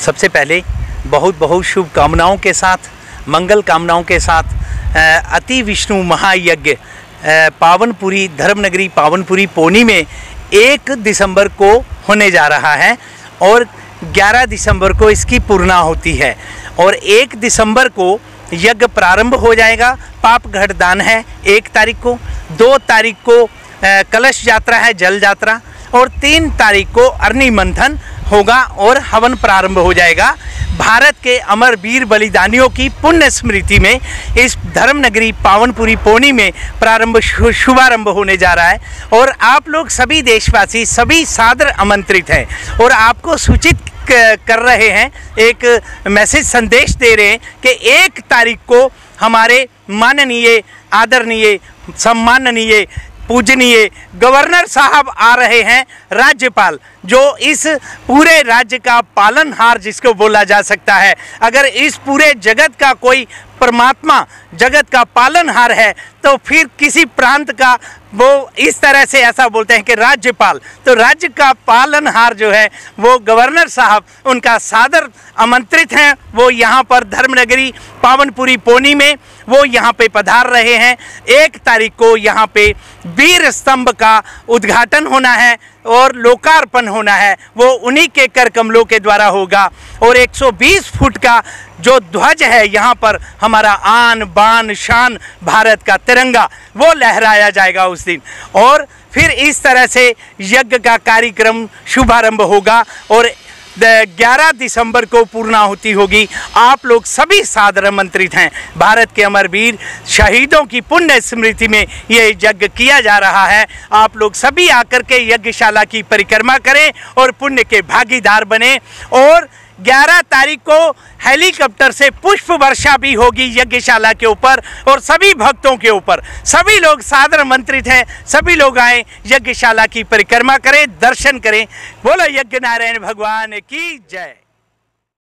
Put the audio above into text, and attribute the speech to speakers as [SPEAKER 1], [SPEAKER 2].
[SPEAKER 1] सबसे पहले बहुत बहुत शुभकामनाओं के साथ, मंगल कामनाओं के साथ अति विष्णु महायज्ञ पावनपुरी, धर्मनगरी पावनपुरी पोनी में एक दिसंबर को होने जा रहा है और 11 दिसंबर को इसकी पूर्णा होती है और एक दिसंबर को यज्ञ प्रारंभ हो जाएगा, पाप घट दान है एक तारीख को, दो तारीख को कलश यात्रा है, जल यात्रा और तीन तारीख को अग्नि मंथन होगा और हवन प्रारंभ हो जाएगा। भारत के अमर वीर बलिदानियों की पुण्य स्मृति में इस धर्म नगरी पावनपुरी पोनी में प्रारंभ शुभारंभ होने जा रहा है और आप लोग सभी देशवासी, सभी सादर आमंत्रित हैं और आपको सूचित कर रहे हैं, एक मैसेज संदेश दे रहे हैं कि एक तारीख को हमारे माननीय, आदरणीय, सम्माननीय पूजनीय गवर्नर साहब आ रहे हैं राज्यपाल, जो इस पूरे राज्य का पालनहार जिसको बोला जा सकता है। अगर इस पूरे जगत का कोई परमात्मा जगत का पालनहार है तो फिर किसी प्रांत का वो इस तरह से ऐसा बोलते हैं कि राज्यपाल। तो राज्य का पालनहार जो है, वो गवर्नर साहब, उनका सादर आमंत्रित हैं। वो यहाँ पर धर्मनगरी, पावनपुरी, पोनी में वो यहाँ पे पधार रहे हैं। एक तारीख को यहाँ पे वीर स्तंभ का उद्घाटन होना है और लोकार्पण होना है। वो उन्हीं के कर कमलों के द्वारा होगा। और 120 फुट का जो ध्वज है यहाँ पर हमारा आन, बान, शान भारत का तिरंगा, वो लहराया जाएगा उस दिन। और फिर इस तरह से यज्ञ का कार्यक्रम शुभारंभ होगा और 11 दिसंबर को पूर्णाहुति होगी। आप लोग सभी सादर आमंत्रित हैं। भारत के अमरवीर शहीदों की पुण्य स्मृति में ये यज्ञ किया जा रहा है। आप लोग सभी आकर के यज्ञशाला की परिक्रमा करें और पुण्य के भागीदार बने। और 11 तारीख को हेलीकॉप्टर से पुष्प वर्षा भी होगी यज्ञशाला के ऊपर और सभी भक्तों के ऊपर। सभी लोग सादर मंत्रित हैं, सभी लोग आए, यज्ञशाला की परिक्रमा करें, दर्शन करें। बोलो यज्ञ नारायण भगवान की जय।